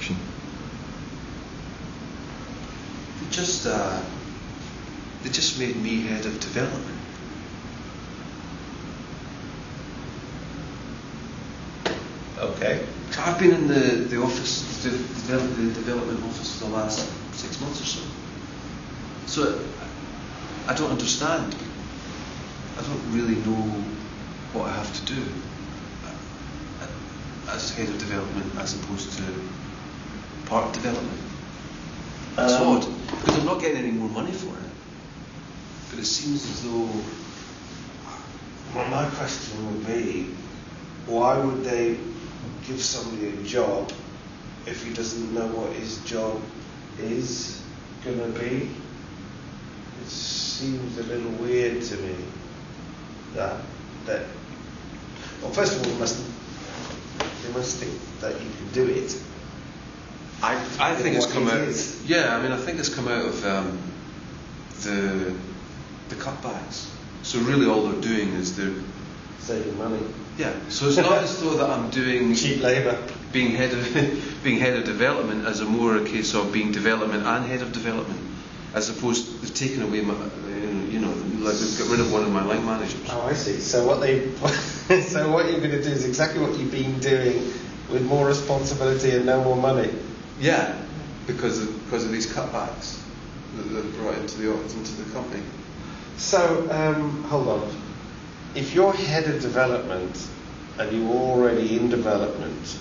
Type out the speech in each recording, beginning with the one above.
action. They just, uh, they just made me head of development. Okay. So I've been in the, the office, the, the development office for the last six months or so. So I don't understand. I don't really know what I have to do uh, as head of development as opposed to part development. That's Um, odd because I'm not getting any more money for it. But it seems as though Well, my question would be, why would they give somebody a job if he doesn't know what his job is going to be? It seems a little weird to me that that. Well, first of all, they must they must think that you can do it. I, I think it's come out. is. Yeah, I mean, I think it's come out of um, the the cutbacks. So really, all they're doing is they're Saving money, yeah. So it's not as though that I'm doing cheap labour. being head of being head of development as a more a case of being development and head of development, as opposed to they've taken away my you know like they've got rid of one of my line managers. Oh, I see. So what they, so what you're going to do is exactly what you've been doing, with more responsibility and no more money. Yeah, because of because of these cutbacks that they've brought into the into the company. So um, hold on. If you're head of development and you're already in development,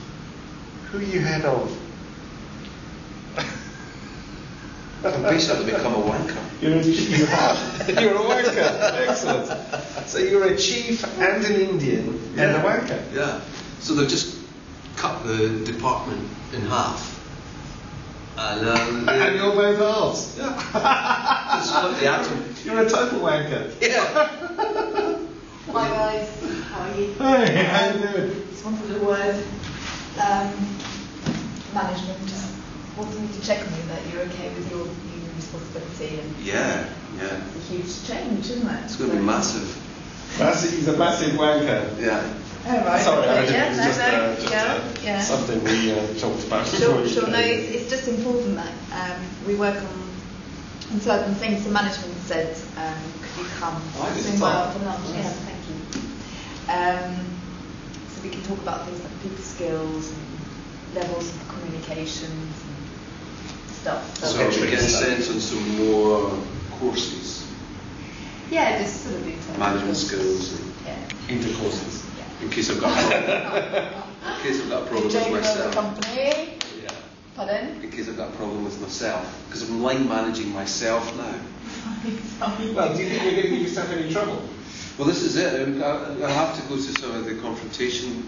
who are you head of? I've basically become a wanker. You're a, you have. You're a wanker. Excellent. So you're a chief and an Indian and a wanker. Yeah. So they've just cut the department in half. And, um, And you're both halves. Yeah. split the atom. You're a total wanker. Yeah. Hi guys, how are you? Hey, how you doing? Just wanted a word. Um, management just wanted me to check on you that you're okay with your new responsibility and Yeah, yeah. it's a huge change, isn't it? It's going to be massive. Massive, he's a massive wanker. Yeah. Oh right. Sorry, I didn't, yeah, it was no, just, no, uh, just yeah, uh, yeah. something we uh, talked about before Sure, you sure. No, it's, it's just important that um, we work on, on certain things. The management said, um, could you come I did swing by for lunch? Yes, thank you. Um, so we can talk about things like people skills and levels of communications and stuff. So Okay, we sure. get sent on some more courses, yeah, just sort of the management skills, and Yeah. Intercourses. Yeah. in case I've got a problem, in case I've got a problem with Jane of myself. company. Yeah. Pardon? In case I've got a problem with myself, because I'm line managing myself now. Well, do you think you're going to give yourself any trouble? Well, this is it. Um, I, I have to go to some of the confrontation,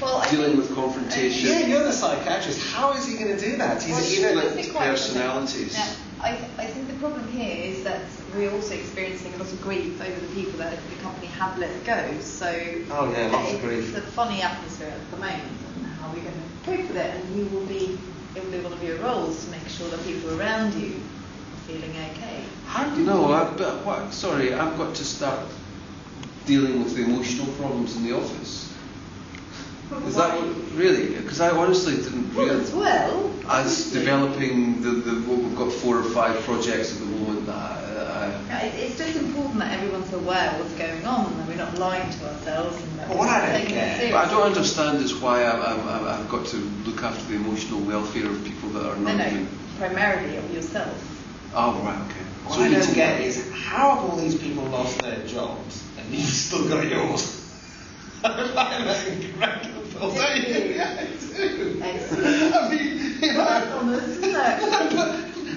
Well, dealing think- with confrontation. Yeah, you're the psychiatrist. How is he going to do that? He's Well, you she know, must be quite- personalities. Now, I, I think the problem here is that we're also experiencing a lot of grief over the people that the company have let go. So Oh, yeah, lots of it's grief. a funny atmosphere at the moment, and how we're going to cope with it. And you will be, it will be one of your roles to make sure that people around you are feeling okay. How do you know? I, but what? Sorry, I've got to start dealing with the emotional problems in the office. Is that what, really? Because I honestly didn't Well, realize. as well. As developing the, the what we've got four or five projects at the moment that I, Yeah, it- It's just important that everyone's aware of what's going on and that we're not lying to ourselves and that Well, we're what I don't taking get- it seriously. but I don't understand is why I'm, I'm, I'm, I've got to look after the emotional welfare of people that are not no, even. primarily of yourself. Oh right, okay. What So I need don't to get is how have all these people lost their jobs and you've still got yours? Incredible, don't you? Yeah, I do. Excellent. I mean, you know, isn't it? but,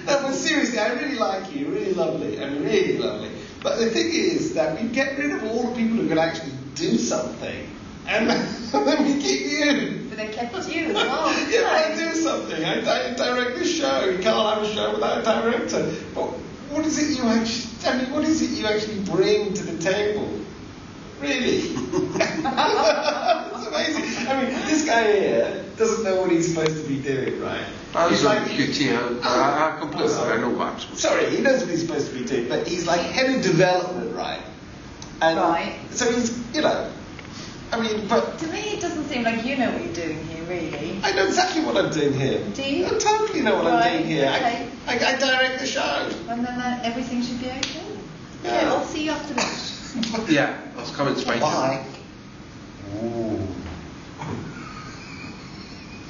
no, but seriously, I really like you, really lovely, I mean, really lovely. But the thing is that we get rid of all the people who can actually do something, and then we keep you. But they kept you as well. Yeah, but I do something. I, I direct the show. You can't have a show without a director. But what is it you actually? I mean, what is it you actually bring to the table? Really? it's amazing. I mean, this guy here doesn't know what he's supposed to be doing, right? I He's like QT. I, I, I completely. I know what I'm supposed. Sorry, he knows what he's supposed to be doing, but he's like head of development, right? And Right. So he's, you know, I mean, but To me, it doesn't seem like you know what you're doing here, really. I know exactly what I'm doing here. Do you? I totally know what Right, I'm doing here. okay. I, I, I direct the show. And then uh, everything should be okay. Yeah. Okay, I'll see you after lunch. Yeah, I'll come and spank Bye. Ooh.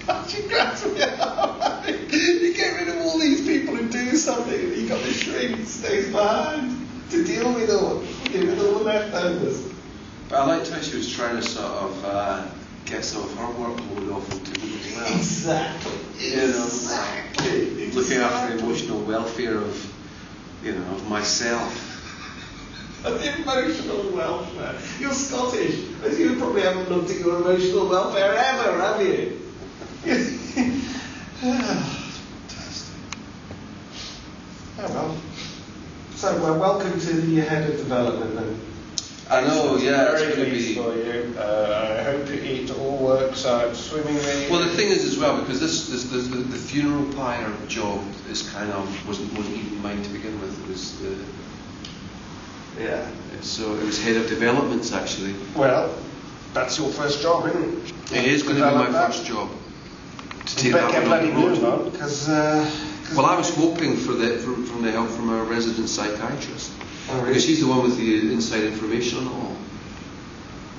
She grabs me up. You get rid of all these people who do something and you got the shrink stays behind to deal with all, deal with all the leftovers. But I liked how she was trying to sort of uh, get some of her workload off onto me as well. Exactly. You know, Exactly. Looking after the emotional welfare of, you know, of myself. Of emotional welfare. You're Scottish, but you probably haven't looked at your emotional welfare ever, have you? Fantastic. Oh well. So, well, welcome to the head of development then. I know, yeah, it's Very going to pleased be. for you. Uh, I hope it all works out swimmingly. Well, the thing is as well because this, this, this the, the funeral pyre job is kind of wasn't wasn't even mine to begin with. It was the yeah. so it was head of developments actually. Well, that's your first job, isn't it? It is going to be my that. first job to take that one on the road. moving on, because. Uh, 'cause- Well, I was hoping for the for, from the help from our resident psychiatrist Oh, really? because she's the one with the inside information on all.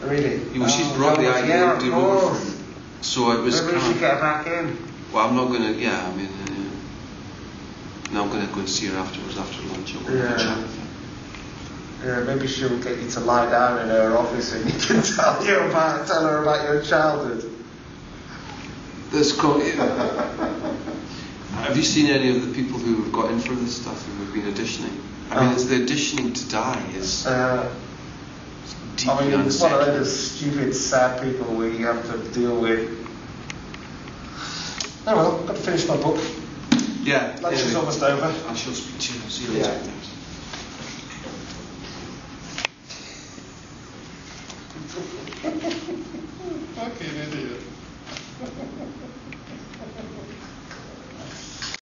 Really? Know, she's Oh, brought the idea of course. Rover. So it was Maybe we should get her back in. well, I'm not going to, yeah, I mean, uh, now I'm going to go and see her afterwards after lunch. I'll go and have a Yeah. chat with her. Yeah, maybe she'll get you to lie down in her office and you can tell you about tell her about your childhood. This co- have you seen any of the people who have got in for this stuff who have been auditioning? I mean, Oh. it's the auditioning to die is Uh, I mean, it's one of those stupid, sad people we have to deal with. Oh well, got to finish my book. Yeah. Lunch is almost over. I shall speak to you. See you later. Yeah. Tá ok, meu Deus.